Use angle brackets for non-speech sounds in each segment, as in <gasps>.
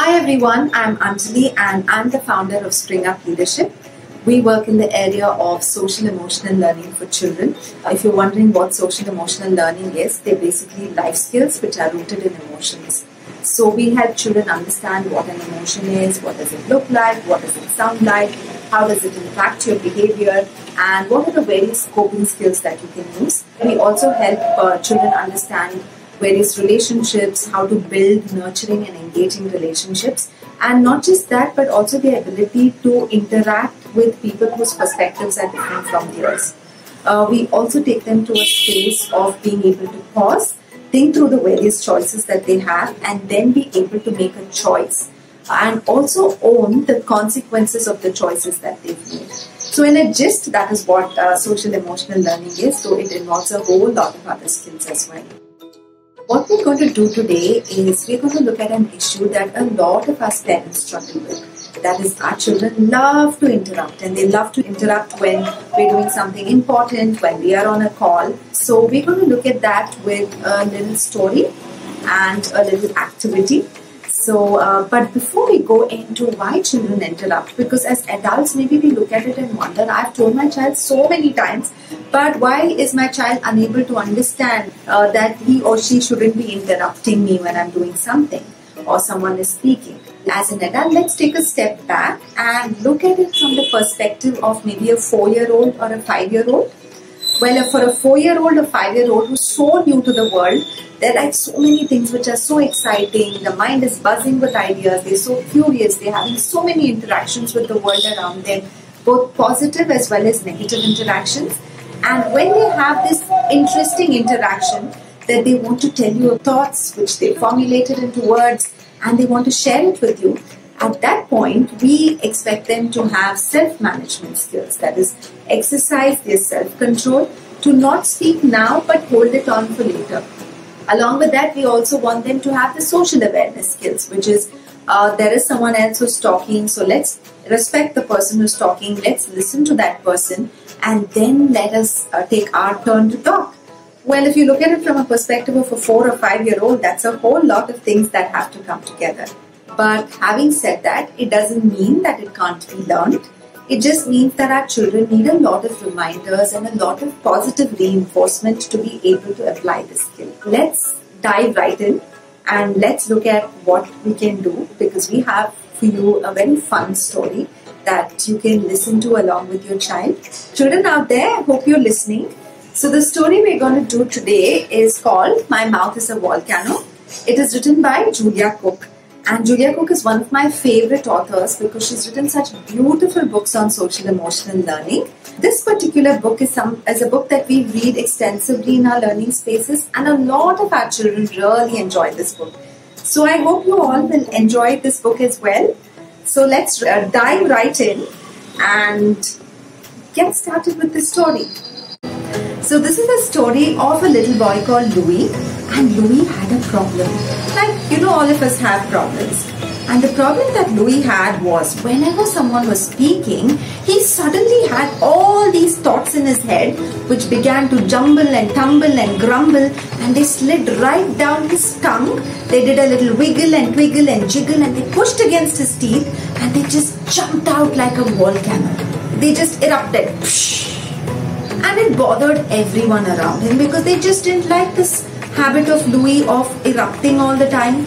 Hi everyone, I'm Anjali and I'm the founder of SpringUP Leadership. We work in the area of social emotional learning for children. If you're wondering what social emotional learning is, they're basically life skills which are rooted in emotions. So we help children understand what an emotion is, what does it look like, what does it sound like, how does it impact your behavior, and what are the various coping skills that you can use. We also help uh, children understand various relationships, how to build nurturing and engaging relationships, and not just that, but also the ability to interact with people whose perspectives are different from theirs. Uh, we also take them to a space of being able to pause, think through the various choices that they have, and then be able to make a choice and also own the consequences of the choices that they've made. So, in a gist, that is what uh, social emotional learning is. So, it involves a whole lot of other skills as well. What we're going to do today is we're going to look at an issue that a lot of us parents struggle with. That is, our children love to interrupt and they love to interrupt when we're doing something important, when we are on a call. So, we're going to look at that with a little story and a little activity so, uh, but before we go into why children interrupt, because as adults, maybe we look at it and wonder, I've told my child so many times, but why is my child unable to understand uh, that he or she shouldn't be interrupting me when I'm doing something or someone is speaking? As an adult, let's take a step back and look at it from the perspective of maybe a four year old or a five year old. Well, for a four year old or five year old who's so new to the world, there are so many things which are so exciting. The mind is buzzing with ideas. They're so curious. They're having so many interactions with the world around them, both positive as well as negative interactions. And when they have this interesting interaction, that they want to tell you thoughts which they formulated into words and they want to share it with you. At that point, we expect them to have self management skills, that is, exercise their self control to not speak now but hold it on for later. Along with that, we also want them to have the social awareness skills, which is uh, there is someone else who's talking, so let's respect the person who's talking, let's listen to that person, and then let us uh, take our turn to talk. Well, if you look at it from a perspective of a four or five year old, that's a whole lot of things that have to come together. But having said that, it doesn't mean that it can't be learned. It just means that our children need a lot of reminders and a lot of positive reinforcement to be able to apply this skill. Let's dive right in and let's look at what we can do because we have for you a very fun story that you can listen to along with your child. Children out there, I hope you're listening. So, the story we're going to do today is called My Mouth is a Volcano. It is written by Julia Cook. And Julia Cook is one of my favorite authors because she's written such beautiful books on social emotional learning. This particular book is some is a book that we read extensively in our learning spaces, and a lot of our children really enjoy this book. So I hope you all will enjoy this book as well. So let's uh, dive right in and get started with the story. So this is a story of a little boy called Louis and Louis had a problem. Like, you know, all of us have problems. And the problem that Louis had was whenever someone was speaking, he suddenly had all these thoughts in his head which began to jumble and tumble and grumble and they slid right down his tongue. They did a little wiggle and wiggle and jiggle and they pushed against his teeth and they just jumped out like a volcano. They just erupted. And it bothered everyone around him because they just didn't like this habit of Louis of erupting all the time.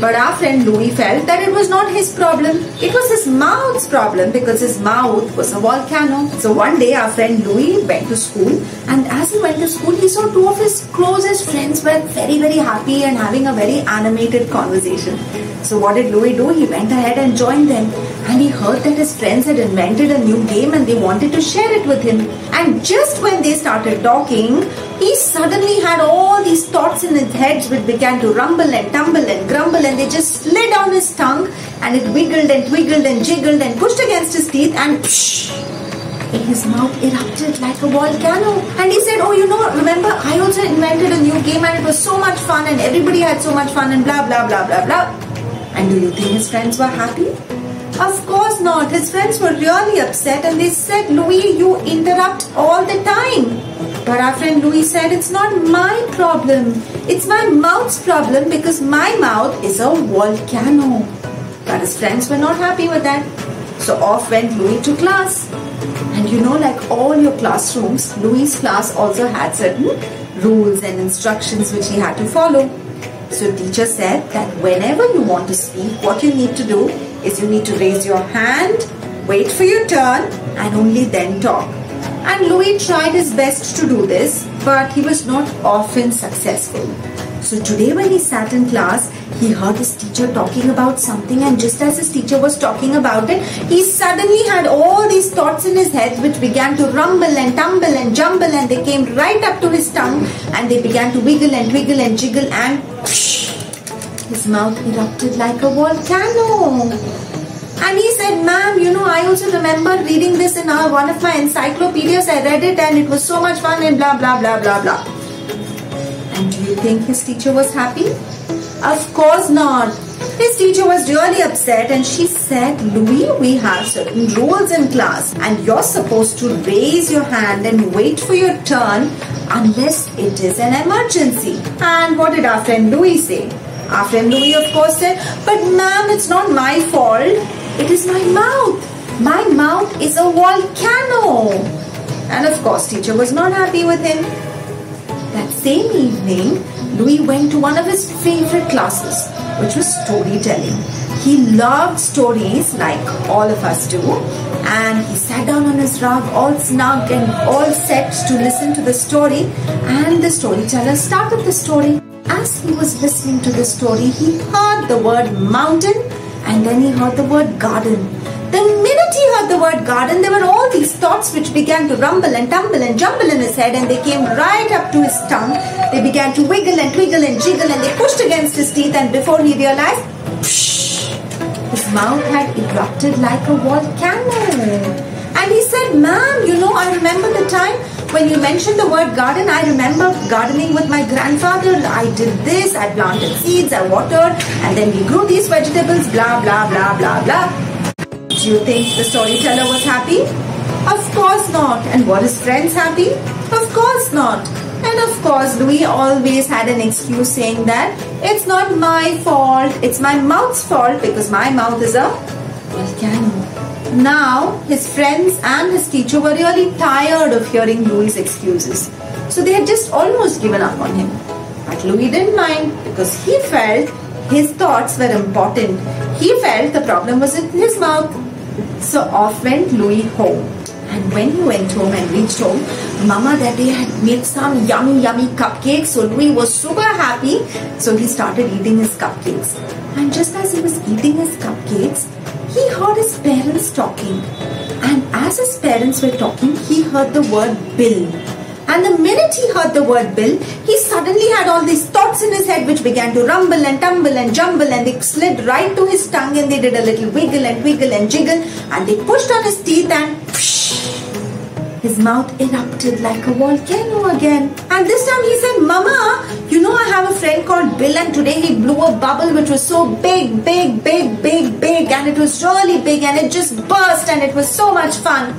But our friend Louis felt that it was not his problem. It was his mouth's problem because his mouth was a volcano. So one day our friend Louis went to school and as he went to school he saw two of his closest friends were very very happy and having a very animated conversation. So what did Louis do? He went ahead and joined them and he heard that his friends had invented a new game and they wanted to share it with him. And just when they started talking, he suddenly had all these thoughts in his head which began to rumble and tumble and grumble and they just slid down his tongue and it wiggled and twiggled and jiggled and pushed against his teeth and his mouth erupted like a volcano. And he said, Oh, you know, remember, I also invented a new game and it was so much fun and everybody had so much fun and blah, blah, blah, blah, blah. And do you think his friends were happy? Of course not. His friends were really upset and they said, Louis, you interrupt all the time. But our friend Louis said, It's not my problem. It's my mouth's problem because my mouth is a volcano. But his friends were not happy with that. So off went Louis to class. And you know, like all your classrooms, Louis' class also had certain rules and instructions which he had to follow. So teacher said that whenever you want to speak, what you need to do is you need to raise your hand, wait for your turn and only then talk. And Louis tried his best to do this, but he was not often successful. So today when he sat in class, he heard his teacher talking about something and just as his teacher was talking about it, he suddenly had all these thoughts in his head which began to rumble and tumble and jumble and they came right up to his tongue and they began to wiggle and wiggle and jiggle and his mouth erupted like a volcano. And he said, ma'am, you know, I also remember reading this in our, one of my encyclopedias. I read it and it was so much fun and blah, blah, blah, blah, blah. And do you think his teacher was happy? Of course not. His teacher was really upset and she said, Louis, we have certain rules in class and you're supposed to raise your hand and wait for your turn unless it is an emergency. And what did our friend Louis say? Our friend Louis of course said, but ma'am, it's not my fault. It is my mouth. My mouth is a volcano. And of course, teacher was not happy with him. That same evening, Louis went to one of his favorite classes, which was storytelling. He loved stories like all of us do, and he sat down on his rug, all snug and all set to listen to the story. And the storyteller started the story. As he was listening to the story, he heard the word mountain and then he heard the word garden. The minute he heard the word garden, there were all these thoughts which began to rumble and tumble and jumble in his head and they came right up to his tongue. They began to wiggle and twiggle and jiggle and they pushed against his teeth and before he realized, his mouth had erupted like a volcano. And he said, ma'am, you know, I remember the time when you mentioned the word garden, I remember gardening with my grandfather. I did this, I planted seeds, I watered, and then we grew these vegetables, blah, blah, blah, blah, blah. Do you think the storyteller was happy? Of course not. And were his friends happy? Of course not. And of course, Louis always had an excuse saying that it's not my fault, it's my mouth's fault because my mouth is a volcano. Now, his friends and his teacher were really tired of hearing Louis' excuses. So they had just almost given up on him. But Louis didn't mind because he felt his thoughts were important. He felt the problem was in his mouth. So off went Louis home. And when he went home and reached home, Mama day had made some yummy, yummy cupcakes. So Louis was super happy. So he started eating his cupcakes. And just as he was eating his cupcakes, he heard his parents talking. And as his parents were talking, he heard the word bill. And the minute he heard the word bill, he suddenly had all these thoughts in his head which began to rumble and tumble and jumble and they slid right to his tongue and they did a little wiggle and wiggle and jiggle and they pushed on his teeth and his mouth erupted like a volcano again. And this time he said, Mama, you know I have a friend called Bill and today he blew a bubble which was so big, big, big, big, big and it was really big and it just burst and it was so much fun.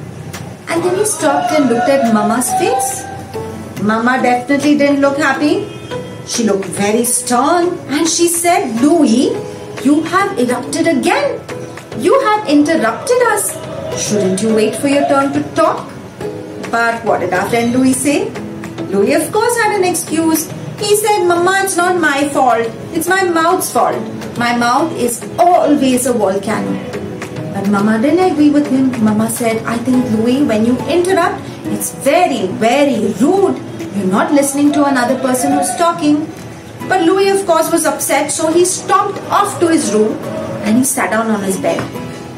And then he stopped and looked at Mama's face. Mama definitely didn't look happy. She looked very stern and she said, Louis, you have erupted again. You have interrupted us. Shouldn't you wait for your turn to talk? But what did our friend Louis say? Louis, of course, had an excuse. He said, Mama, it's not my fault. It's my mouth's fault. My mouth is always a volcano. But Mama didn't agree with him. Mama said, I think, Louis, when you interrupt, it's very, very rude. You're not listening to another person who's talking. But Louis, of course, was upset, so he stomped off to his room and he sat down on his bed.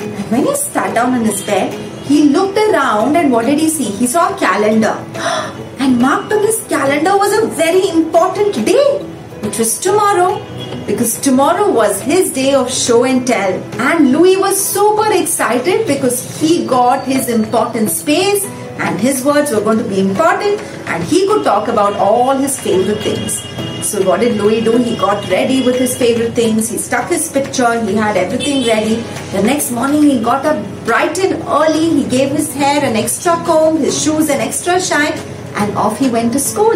And when he sat down on his bed, he looked around and what did he see? He saw a calendar. <gasps> And marked on this calendar was a very important day, which was tomorrow. Because tomorrow was his day of show and tell. And Louis was super excited because he got his important space and his words were going to be important and he could talk about all his favorite things. So what did Louis do? He got ready with his favorite things. He stuck his picture. He had everything ready. The next morning he got up bright and early. He gave his hair an extra comb, his shoes an extra shine and off he went to school.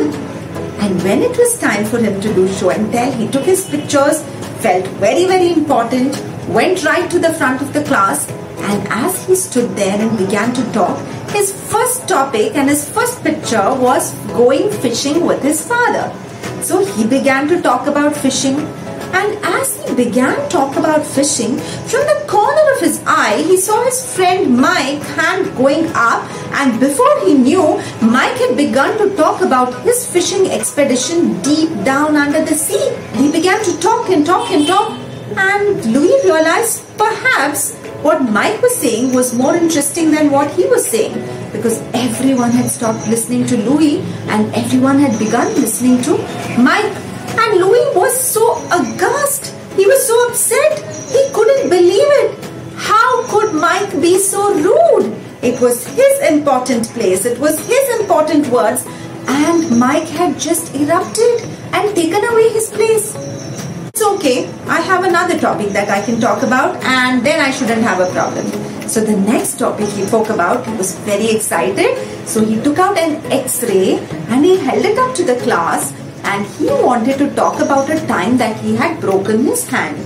And when it was time for him to do show and tell, he took his pictures, felt very, very important, went right to the front of the class and as he stood there and began to talk, his first topic and his first picture was going fishing with his father. So he began to talk about fishing. And as he began to talk about fishing, from the corner of his eye, he saw his friend Mike hand going up. And before he knew, Mike had begun to talk about his fishing expedition deep down under the sea. He began to talk and talk and talk. And Louis realized perhaps what Mike was saying was more interesting than what he was saying because everyone had stopped listening to Louis and everyone had begun listening to Mike. And Louis was so aghast. He was so upset. He couldn't believe it. How could Mike be so rude? It was his important place. It was his important words. And Mike had just erupted and taken away his place. It's okay. I have another topic that I can talk about and then I shouldn't have a problem. So the next topic he spoke about, he was very excited. So he took out an x-ray and he held it up to the class and he wanted to talk about a time that he had broken his hand.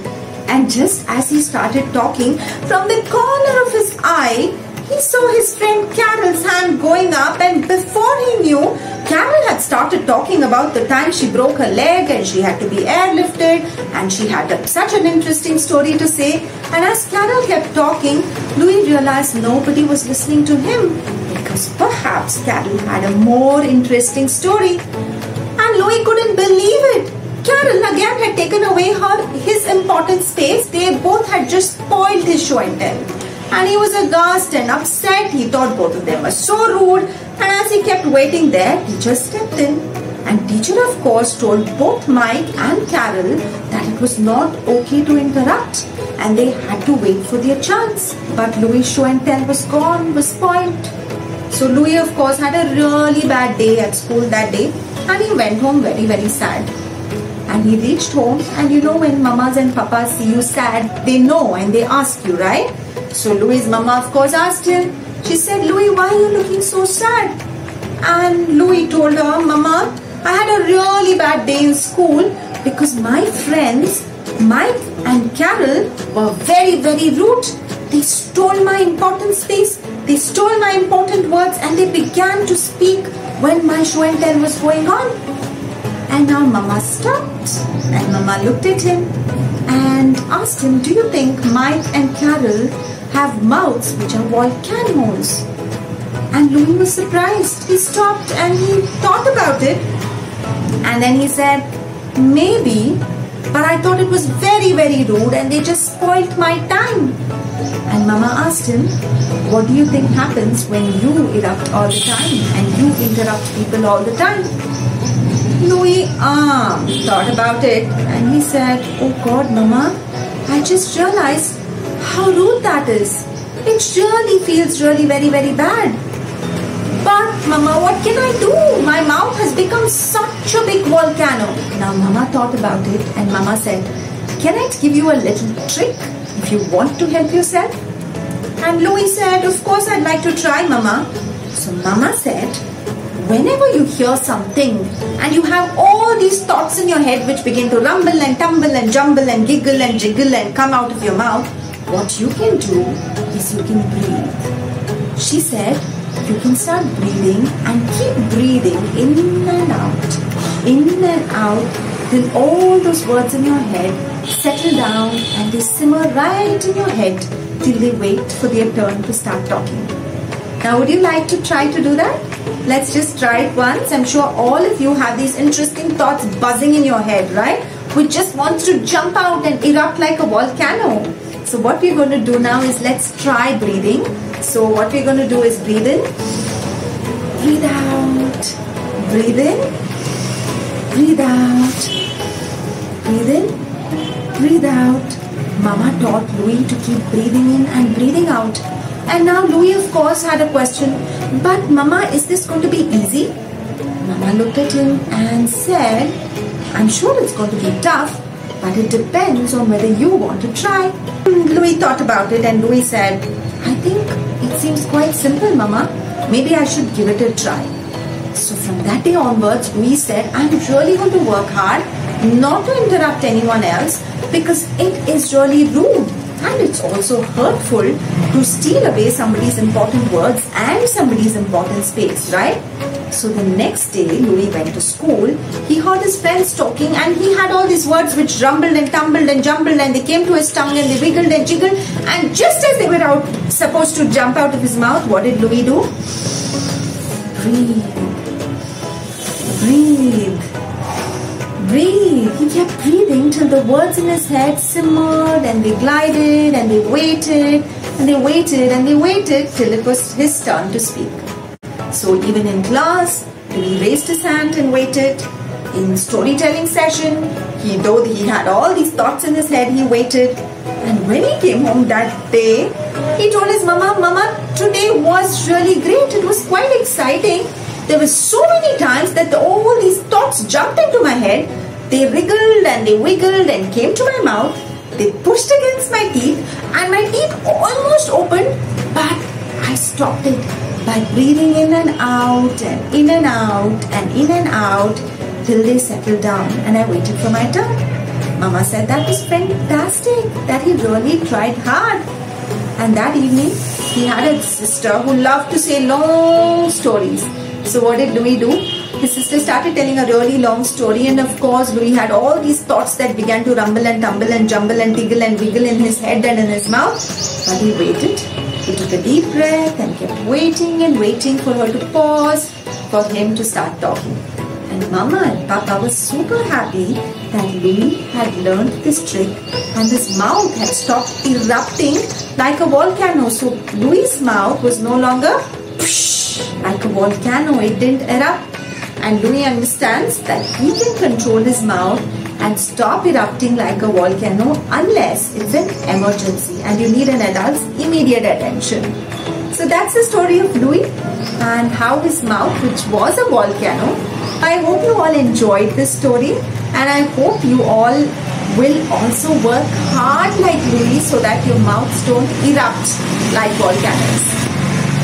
And just as he started talking, from the corner of his eye, he saw his friend Carol's hand going up and before he knew, Carol had started talking about the time she broke her leg and she had to be airlifted and she had a, such an interesting story to say. And as Carol kept talking, Louis realized nobody was listening to him because perhaps Carol had a more interesting story. And Louis couldn't believe it. Carol again had taken away her his important space. They both had just spoiled his show and tell and he was aghast and upset. He thought both of them were so rude and as he kept waiting there, teacher stepped in. And teacher of course told both Mike and Carol that it was not okay to interrupt and they had to wait for their chance. But Louis' show and tell was gone, was spoiled. So Louis of course had a really bad day at school that day and he went home very very sad. And he reached home and you know when mamas and papas see you sad, they know and they ask you, right? So Louis' mama of course asked him. She said, Louis, why are you looking so sad? And Louis told her, Mama, I had a really bad day in school because my friends, Mike and Carol, were very, very rude. They stole my important space, they stole my important words, and they began to speak when my show and tell was going on. And now Mama stopped and Mama looked at him and asked him, Do you think Mike and Carol have mouths which are volcanoes. And Louis was surprised. He stopped and he thought about it. And then he said, maybe, but I thought it was very, very rude and they just spoilt my time. And Mama asked him, what do you think happens when you erupt all the time and you interrupt people all the time? Louis ah, thought about it and he said, oh God, Mama, I just realized how rude that is. It really feels really very, very bad. But Mama, what can I do? My mouth has become such a big volcano. Now Mama thought about it and Mama said, can I give you a little trick if you want to help yourself? And Louis said, of course I'd like to try Mama. So Mama said, whenever you hear something and you have all these thoughts in your head which begin to rumble and tumble and jumble and giggle and jiggle and come out of your mouth, what you can do is you can breathe. She said, you can start breathing and keep breathing in and out, in and out, till all those words in your head settle down and they simmer right in your head till they wait for their turn to start talking. Now, would you like to try to do that? Let's just try it once. I'm sure all of you have these interesting thoughts buzzing in your head, right? Which just wants to jump out and erupt like a volcano. So what we're going to do now is let's try breathing. So what we're going to do is breathe in, breathe out, breathe in, breathe out, breathe in, breathe out. Mama taught Louis to keep breathing in and breathing out. And now Louis of course had a question, but Mama, is this going to be easy? Mama looked at him and said, I'm sure it's going to be tough, but it depends on whether you want to try. Hmm, Louis thought about it and Louis said, I think it seems quite simple, Mama. Maybe I should give it a try. So from that day onwards, Louis said, I'm really going to work hard not to interrupt anyone else because it is really rude and it's also hurtful to steal away somebody's important words and somebody's important space, right? So the next day, Louis went to school. He heard his friends talking and he had all these words which rumbled and tumbled and jumbled and they came to his tongue and they wiggled and jiggled. And just as they were out, supposed to jump out of his mouth, what did Louis do? Breathe. Breathe. Breathe. He kept breathing till the words in his head simmered and they glided and they waited and they waited and they waited till it was his turn to speak. So even in class, he raised his hand and waited. In storytelling session, he though he had all these thoughts in his head, he waited. And when he came home that day, he told his mama, Mama, today was really great. It was quite exciting. There were so many times that all these thoughts jumped into my head. They wriggled and they wiggled and came to my mouth. They pushed against my teeth and my teeth almost opened, but I stopped it by breathing in and out and in and out and in and out till they settled down and I waited for my turn. Mama said that was fantastic, that he really tried hard. And that evening, he had a sister who loved to say long stories. So what did Louis do? His sister started telling a really long story and of course Louis had all these thoughts that began to rumble and tumble and jumble and tiggle and wiggle in his head and in his mouth. But he waited he took a deep breath and kept waiting and waiting for her to pause for him to start talking. And Mama and Papa were super happy that Louis had learned this trick and his mouth had stopped erupting like a volcano. So Louis's mouth was no longer like a volcano. It didn't erupt. And Louis understands that he can control his mouth and stop erupting like a volcano unless it's an emergency and you need an adult's immediate attention. So that's the story of Louis and how his mouth, which was a volcano. I hope you all enjoyed this story and I hope you all will also work hard like Louis so that your mouths don't erupt like volcanoes.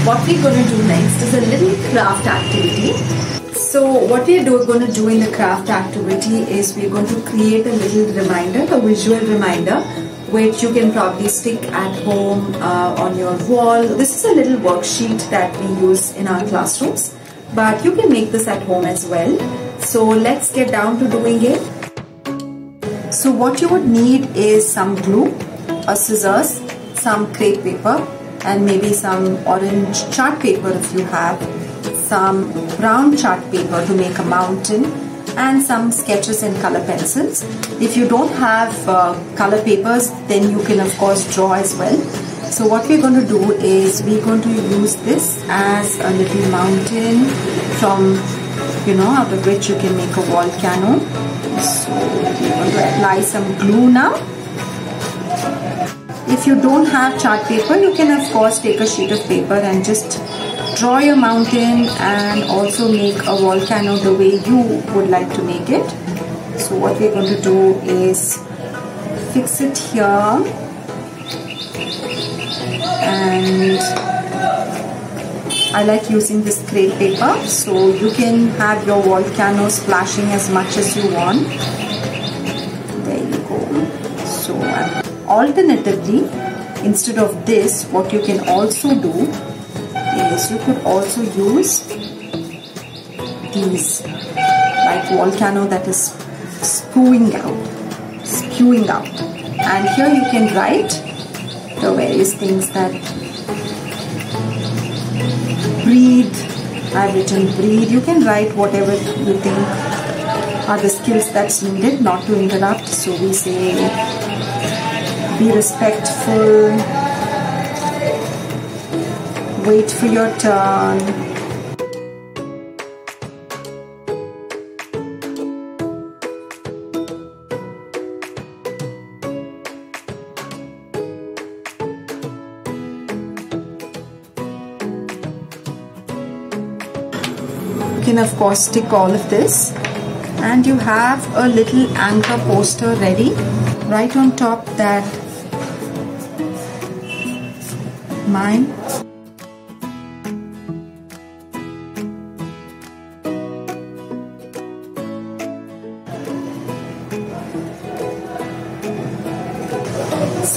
What we're going to do next is a little craft activity so what we are going to do in the craft activity is we're going to create a little reminder, a visual reminder which you can probably stick at home uh, on your wall. This is a little worksheet that we use in our classrooms but you can make this at home as well. So let's get down to doing it. So what you would need is some glue, a scissors, some crepe paper and maybe some orange chart paper if you have some brown chart paper to make a mountain and some sketches and color pencils. If you don't have uh, color papers then you can of course draw as well. So what we're going to do is we're going to use this as a little mountain from you know out of which you can make a volcano. So we're going to apply some glue now. If you don't have chart paper you can of course take a sheet of paper and just draw your mountain and also make a volcano the way you would like to make it. So what we're going to do is fix it here. And I like using this crepe paper. So you can have your volcano splashing as much as you want. There you go. So alternatively instead of this what you can also do you could also use these like volcano that is spewing out spewing out. And here you can write the various things that breathe I've written breathe you can write whatever you think are the skills that's needed not to interrupt. So we say be respectful wait for your turn. You can of course stick all of this and you have a little anchor poster ready right on top that mine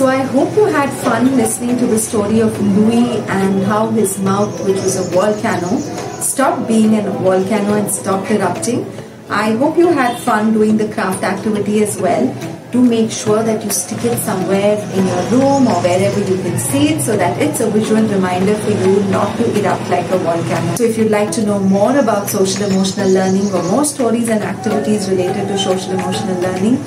So I hope you had fun listening to the story of Louis and how his mouth, which was a volcano, stopped being a volcano and stopped erupting. I hope you had fun doing the craft activity as well. Do make sure that you stick it somewhere in your room or wherever you can see it so that it's a visual reminder for you not to erupt like a volcano. So if you'd like to know more about social emotional learning or more stories and activities related to social emotional learning,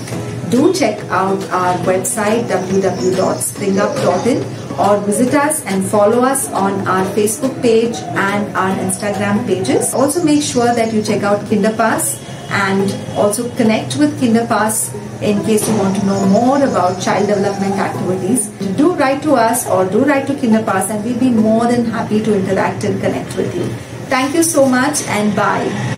do check out our website www.springup.in or visit us and follow us on our Facebook page and our Instagram pages. Also make sure that you check out KinderPass and also connect with KinderPass in case you want to know more about child development activities. Do write to us or do write to KinderPass and we'll be more than happy to interact and connect with you. Thank you so much and bye.